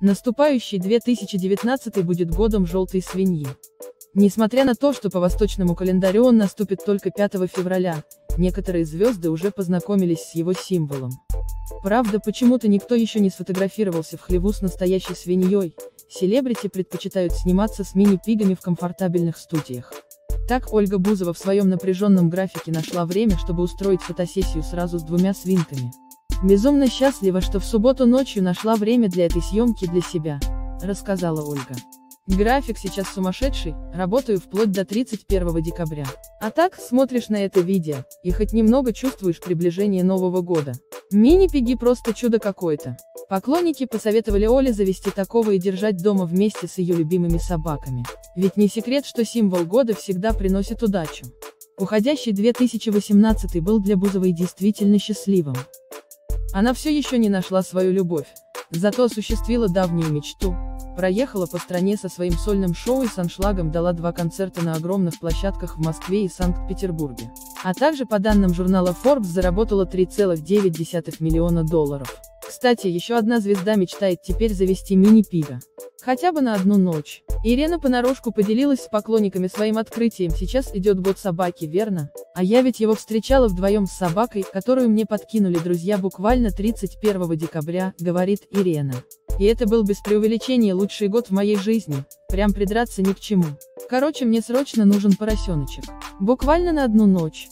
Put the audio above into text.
Наступающий 2019 будет годом желтой свиньи. Несмотря на то, что по восточному календарю он наступит только 5 февраля, некоторые звезды уже познакомились с его символом. Правда, почему-то никто еще не сфотографировался в хлеву с настоящей свиньей, селебрити предпочитают сниматься с мини-пигами в комфортабельных студиях. Так Ольга Бузова в своем напряженном графике нашла время, чтобы устроить фотосессию сразу с двумя свинками. Безумно счастлива, что в субботу ночью нашла время для этой съемки для себя, рассказала Ольга. График сейчас сумасшедший, работаю вплоть до 31 декабря. А так, смотришь на это видео, и хоть немного чувствуешь приближение Нового года. Мини-пиги просто чудо какое-то. Поклонники посоветовали Оле завести такого и держать дома вместе с ее любимыми собаками. Ведь не секрет, что символ года всегда приносит удачу. Уходящий 2018 был для Бузовой действительно счастливым. Она все еще не нашла свою любовь, зато осуществила давнюю мечту, Проехала по стране со своим сольным шоу и с аншлагом дала два концерта на огромных площадках в Москве и Санкт-Петербурге. А также, по данным журнала Forbes, заработала 3,9 миллиона долларов. Кстати, еще одна звезда мечтает теперь завести мини-пига. Хотя бы на одну ночь. Ирена понарошку поделилась с поклонниками своим открытием, сейчас идет год собаки, верно? А я ведь его встречала вдвоем с собакой, которую мне подкинули друзья буквально 31 декабря, говорит Ирена. И это был без преувеличения лучший год в моей жизни, прям придраться ни к чему. Короче, мне срочно нужен поросеночек. Буквально на одну ночь.